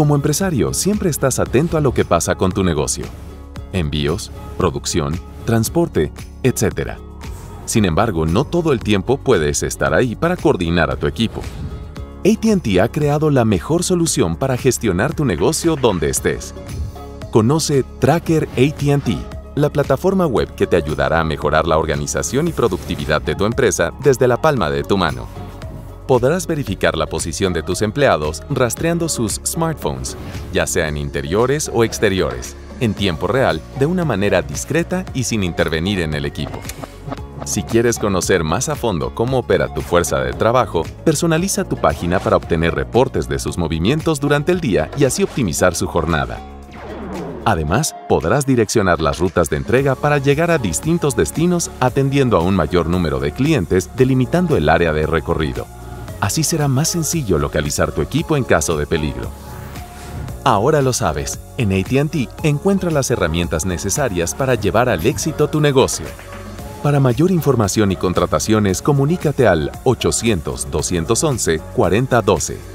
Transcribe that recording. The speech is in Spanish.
Como empresario, siempre estás atento a lo que pasa con tu negocio. Envíos, producción, transporte, etc. Sin embargo, no todo el tiempo puedes estar ahí para coordinar a tu equipo. ATT ha creado la mejor solución para gestionar tu negocio donde estés. Conoce Tracker ATT, la plataforma web que te ayudará a mejorar la organización y productividad de tu empresa desde la palma de tu mano. Podrás verificar la posición de tus empleados rastreando sus smartphones, ya sea en interiores o exteriores, en tiempo real, de una manera discreta y sin intervenir en el equipo. Si quieres conocer más a fondo cómo opera tu fuerza de trabajo, personaliza tu página para obtener reportes de sus movimientos durante el día y así optimizar su jornada. Además, podrás direccionar las rutas de entrega para llegar a distintos destinos atendiendo a un mayor número de clientes delimitando el área de recorrido. Así será más sencillo localizar tu equipo en caso de peligro. Ahora lo sabes, en ATT encuentra las herramientas necesarias para llevar al éxito tu negocio. Para mayor información y contrataciones, comunícate al 800-211-4012